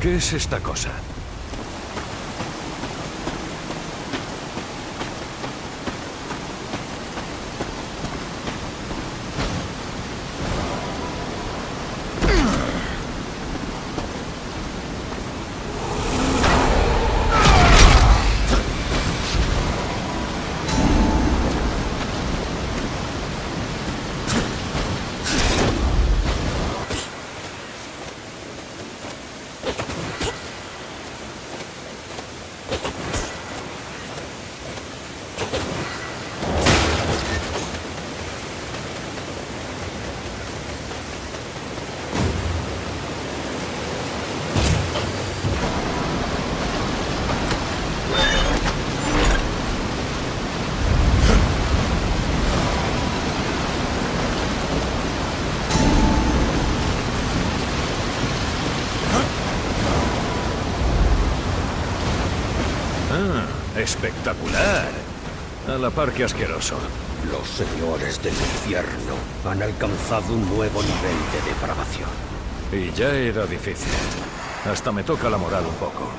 ¿Qué es esta cosa? Ah, espectacular. A la par que asqueroso. Los señores del infierno han alcanzado un nuevo nivel de depravación. Y ya era difícil. Hasta me toca la moral un poco.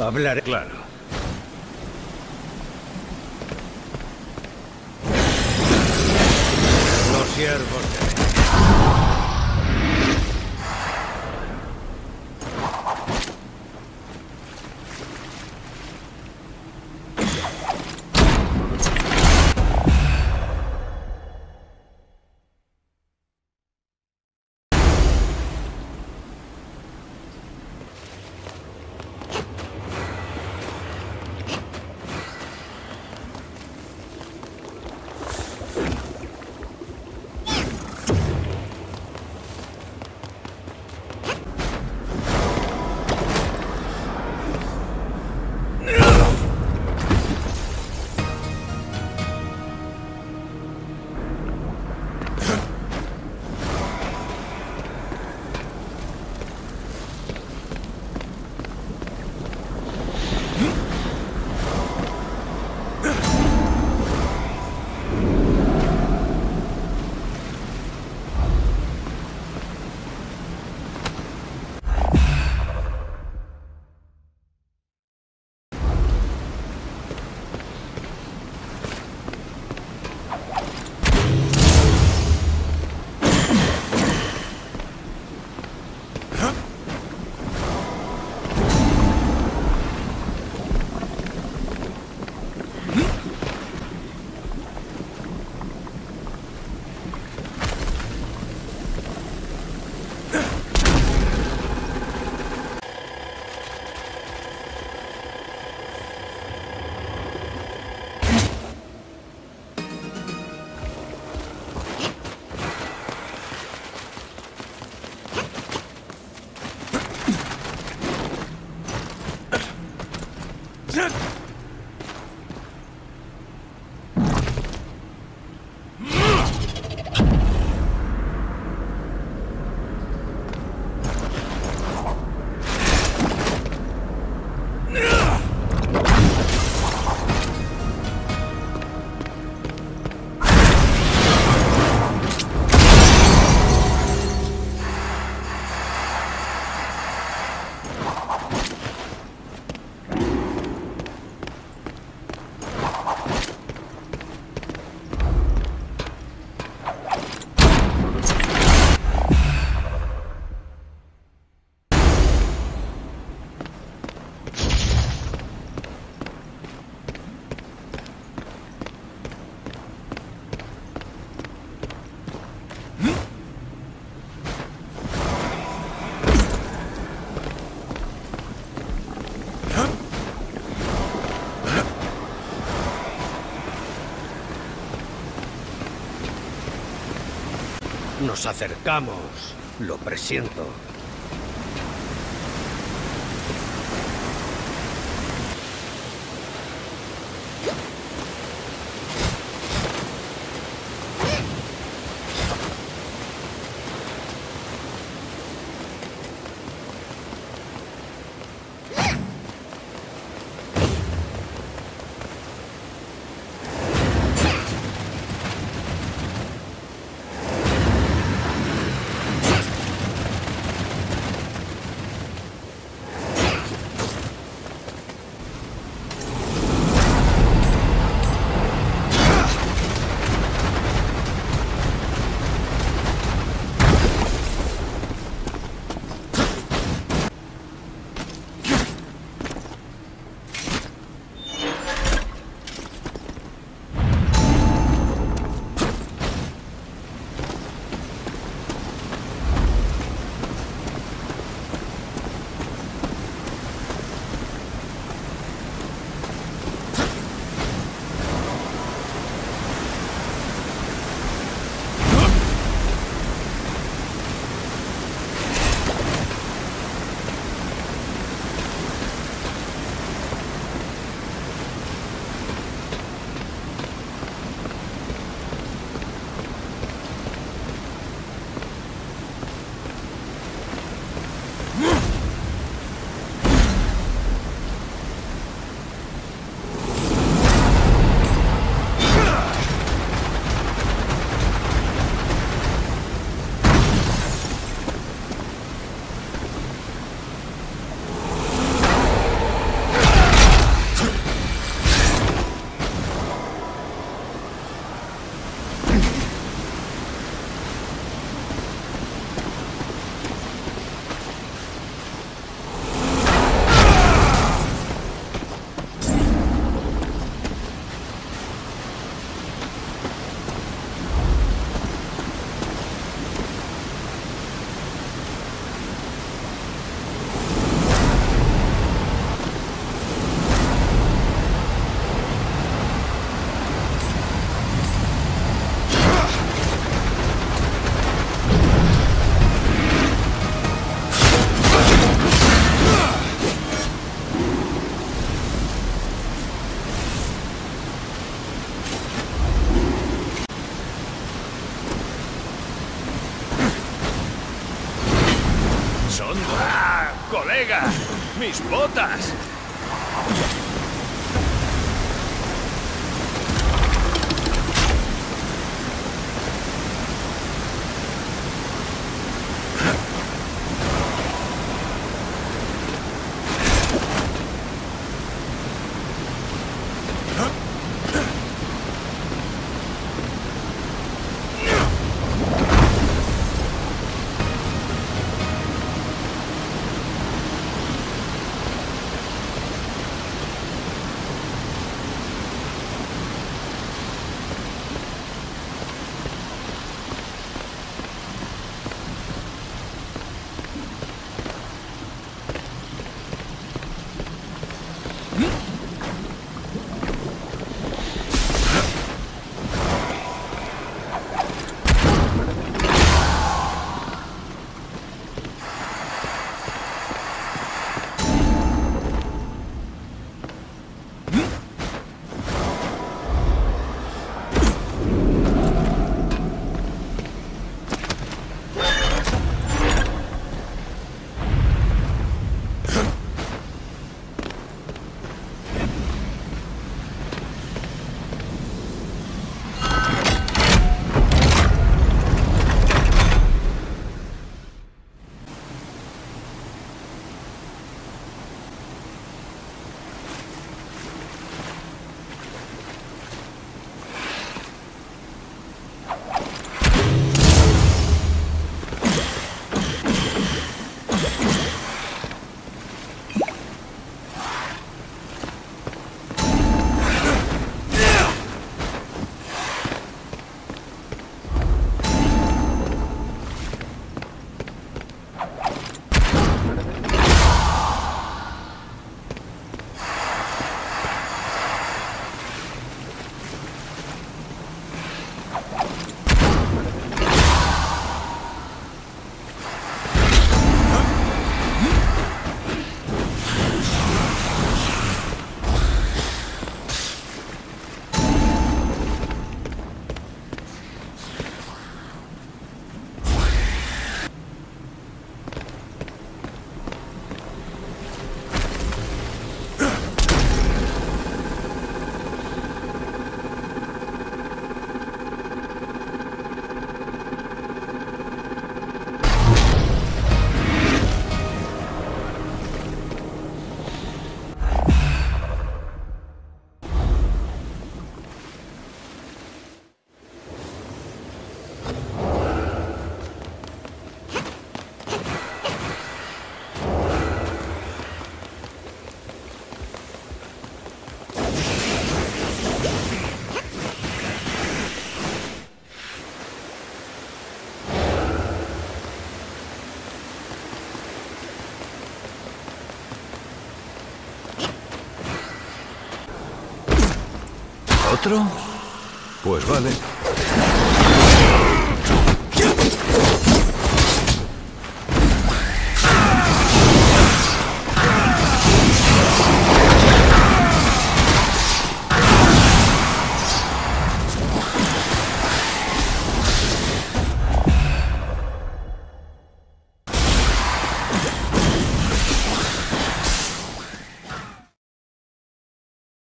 Hablaré. claro. Nos acercamos. Lo presiento. ¿Otro? Pues vale.